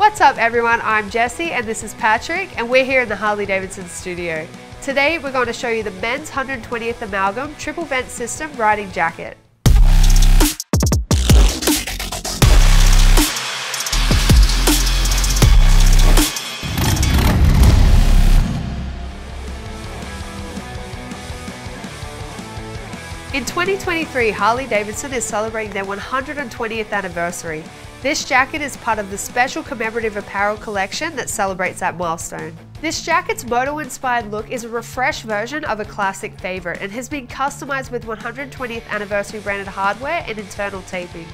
What's up everyone, I'm Jessie and this is Patrick and we're here in the Harley Davidson studio. Today we're going to show you the men's 120th Amalgam Triple Vent System riding jacket. In 2023, Harley Davidson is celebrating their 120th anniversary. This jacket is part of the special commemorative apparel collection that celebrates that milestone. This jacket's moto-inspired look is a refreshed version of a classic favorite and has been customized with 120th anniversary branded hardware and internal taping.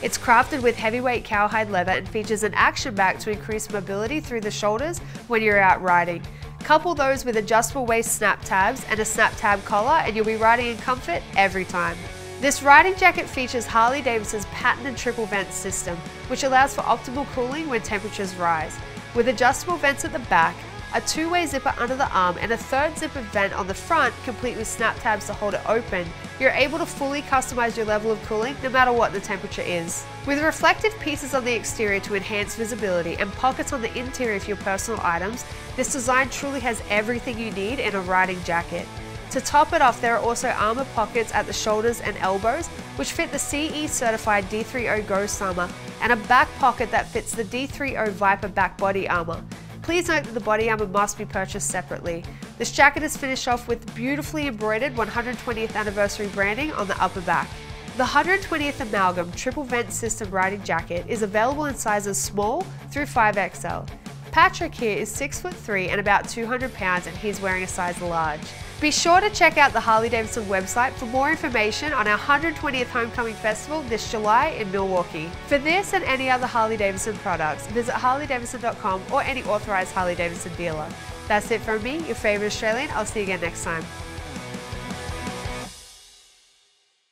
It's crafted with heavyweight cowhide leather and features an action back to increase mobility through the shoulders when you're out riding. Couple those with adjustable waist snap tabs and a snap tab collar and you'll be riding in comfort every time. This riding jacket features Harley Davidson's patented triple vent system, which allows for optimal cooling when temperatures rise. With adjustable vents at the back, a two-way zipper under the arm and a third zipper vent on the front complete with snap tabs to hold it open, you're able to fully customize your level of cooling no matter what the temperature is. With reflective pieces on the exterior to enhance visibility and pockets on the interior for your personal items, this design truly has everything you need in a riding jacket. To top it off, there are also armor pockets at the shoulders and elbows, which fit the CE certified D3O Ghost armor, and a back pocket that fits the D3O Viper back body armor. Please note that the body armour must be purchased separately. This jacket is finished off with beautifully embroidered 120th anniversary branding on the upper back. The 120th Amalgam Triple Vent System Riding Jacket is available in sizes small through 5XL. Patrick here is 6 foot 3 and about 200 pounds and he's wearing a size large. Be sure to check out the Harley Davidson website for more information on our 120th Homecoming Festival this July in Milwaukee. For this and any other Harley Davidson products, visit harleydavidson.com or any authorized Harley Davidson dealer. That's it from me, your favorite Australian. I'll see you again next time.